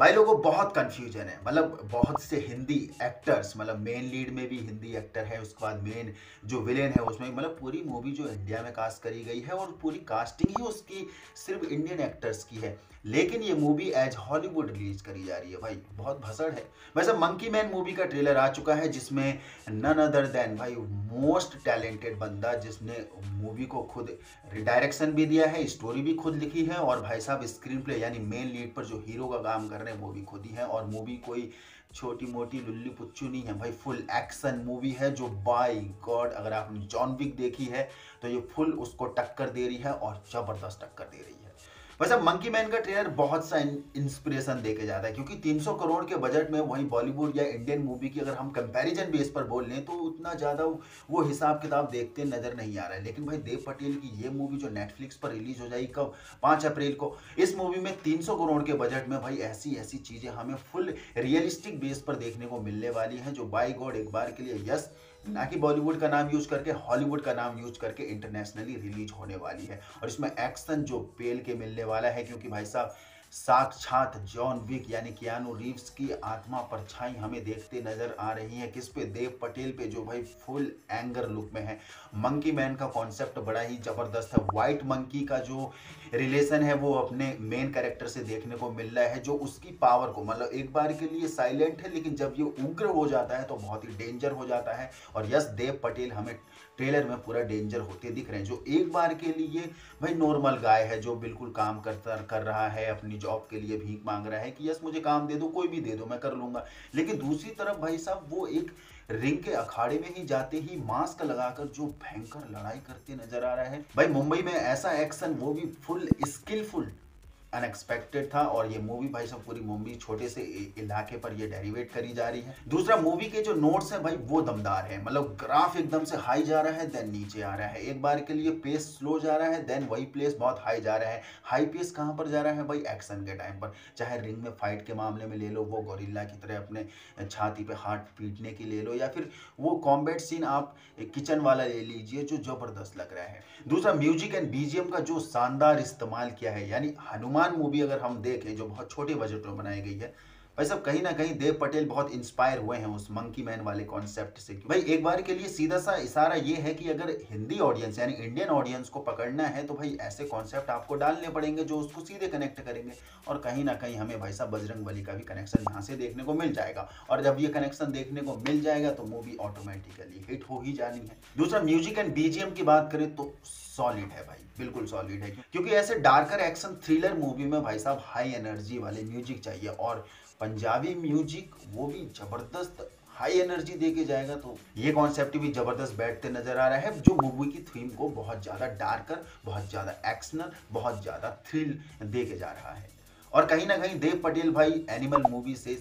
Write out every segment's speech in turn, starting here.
भाई लोगों, बहुत कंफ्यूजन है। मतलब बहुत से हिंदी एक्टर्स मतलब मेन लीड में भी हिंदी एक्टर है, उसके बाद मेन जो विलेन है उसमें मतलब पूरी मूवी जो इंडिया में कास्ट करी गई है और पूरी कास्टिंग ही उसकी सिर्फ़ इंडियन एक्टर्स की है। लेकिन ये मूवी एज हॉलीवुड रिलीज़ करी जा रही है भाई। बहुत भसड़ है। वैसे मंकी मैन मूवी का ट्रेलर आ चुका है, जिसमें नन अदर देन भाई मोस्ट टैलेंटेड बंदा जिसने मूवी को खुद डायरेक्शन भी दिया है स्टोरी भी खुद लिखी है और भाई साहब स्क्रीन प्ले यानी मेन लीड पर जो हीरो का काम कर रहे हैं वो भी खुद ही है और मूवी कोई छोटी मोटी लुल्ली पुच्चू नहीं है। भाई फुल एक्शन मूवी है जो बाय गॉड अगर आपने जॉन विक देखी है तो ये फुल उसको टक्कर दे रही है और ज़बरदस्त टक्कर दे रही है। वैसे मंकी मैन का ट्रेलर बहुत सा इंस्पिरेशन देके जाता है, क्योंकि 300 करोड़ के बजट में वही बॉलीवुड या इंडियन मूवी की अगर हम कंपैरिजन बेस पर बोल लें तो उतना ज़्यादा वो हिसाब किताब देखते नज़र नहीं आ रहा है। लेकिन भाई देव पटेल की ये मूवी जो नेटफ्लिक्स पर रिलीज़ हो जाएगी कब? पाँच अप्रैल को। इस मूवी में तीन सौ करोड़ के बजट में भाई ऐसी ऐसी चीज़ें हमें फुल रियलिस्टिक बेस पर देखने को मिलने वाली हैं, जो बाई गॉड एक बार के लिए यस ना कि बॉलीवुड का नाम यूज़ करके, हॉलीवुड का नाम यूज़ करके इंटरनेशनली रिलीज़ होने वाली है। और इसमें एक्शन जो पेल के मिलने वाला है, क्योंकि भाई साहब साक्षात जॉन विक यानी कियानो रीव्स की आत्मा परछाई हमें देखते नज़र आ रही है। किस पे? देव पटेल पे, जो भाई फुल एंगर लुक में है। मंकी मैन का कॉन्सेप्ट बड़ा ही ज़बरदस्त है। व्हाइट मंकी का जो रिलेशन है, वो अपने मेन कैरेक्टर से देखने को मिल रहा है, जो उसकी पावर को मतलब एक बार के लिए साइलेंट है, लेकिन जब ये उग्र हो जाता है तो बहुत ही डेंजर हो जाता है। और यस, देव पटेल हमें ट्रेलर में पूरा डेंजर होते दिख रहे हैं, जो एक बार के लिए भाई नॉर्मल गाय है, जो बिल्कुल काम करता कर रहा है, अपनी जॉब के लिए भीख मांग रहा है कि यस, मुझे काम दे दो, कोई भी दे दो, मैं कर लूँगा। लेकिन दूसरी तरफ़ भाई साहब, वो एक रिंग के अखाड़े में ही जाते ही मास्क लगाकर जो भयंकर लड़ाई करते नज़र आ रहा है। भाई मुंबई में ऐसा एक्शन वो भी फुल स्किलफुल अनएक्सपेक्टेड था और ये मूवी भाई सब पूरी मुंबई छोटे से इलाके पर ये डेरिवेट करी जा रही है। दूसरा मूवी के जो नोट्स हैं भाई, वो दमदार है। मतलब ग्राफ एकदम से हाई जा रहा है देन नीचे आ रहा है। एक बार के लिए पेस स्लो जा रहा है देन वही प्लेस बहुत हाई जा रहा है। हाई पेस कहाँ पर जा रहा है भाई? एक्शन के टाइम पर। चाहे रिंग में फाइट के मामले में ले लो, वो गोरिल्ला की तरह अपने छाती पे हाथ पीटने की ले लो, या फिर वो कॉम्बैट सीन आप किचन वाला ले लीजिए जो ज़बरदस्त लग रहा है। दूसरा म्यूज़िक एंड बीजीएम का जो शानदार इस्तेमाल किया है, यानी हनुमान हनुमान मूवी अगर हम देखें जो बहुत छोटे बजट में बनाई गई है भाई सब कहीं ना कहीं देव पटेल बहुत इंस्पायर हुए हैं उस मंकी मैन वाले कॉन्सेप्ट से भाई एक बार के लिए सीधा सा इशारा ये है कि अगर हिंदी ऑडियंस यानी इंडियन ऑडियंस को पकड़ना है तो भाई ऐसे कॉन्सेप्ट आपको डालने पड़ेंगे जो उसको सीधे कनेक्ट करेंगे और कहीं ना कहीं हमें भाई साहब बजरंग बली का भी कनेक्शन यहाँ से देखने को मिल जाएगा। और जब ये कनेक्शन देखने को मिल जाएगा तो मूवी ऑटोमेटिकली हिट हो ही जानी है। दूसरा म्यूज़िक एंड बीजीएम की बात करें तो सॉलिड है भाई, बिल्कुल सॉलिड है। क्योंकि ऐसे डार्कर एक्शन थ्रिलर मूवी में भाई साहब हाई एनर्जी वाले म्यूज़िक चाहिए और पंजाबी म्यूज़िक, वो भी ज़बरदस्त हाई एनर्जी दे के जाएगा तो ये कॉन्सेप्ट भी ज़बरदस्त बैठते नज़र आ रहा है, जो मूवी की थीम को बहुत ज़्यादा डार्कर बहुत ज़्यादा एक्शनल बहुत ज़्यादा थ्रिल दे के जा रहा है। और कहीं ना कहीं देव पटेल भाई एनिमल मूवी से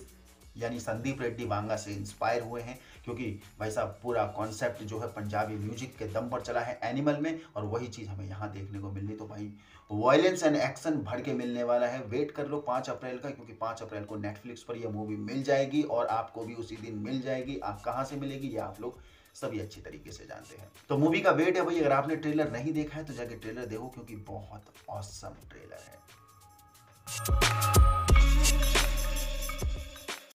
यानी संदीप रेड्डी वांगा से इंस्पायर हुए हैं, क्योंकि भाई साहब पूरा कॉन्सेप्ट जो है पंजाबी म्यूज़िक के दम पर चला है एनिमल में, और वही चीज़ हमें यहाँ देखने को मिलनी। तो भाई वायलेंस एंड एक्शन भर के मिलने वाला है। वेट कर लो पाँच अप्रैल का, क्योंकि पाँच अप्रैल को नेटफ्लिक्स पर यह मूवी मिल जाएगी, और आपको भी उसी दिन मिल जाएगी। आप कहाँ से मिलेगी ये आप लोग सभी अच्छी तरीके से जानते हैं। तो मूवी का वेट है भाई, अगर आपने ट्रेलर नहीं देखा है तो जाके ट्रेलर देखो, क्योंकि बहुत औसम ट्रेलर है।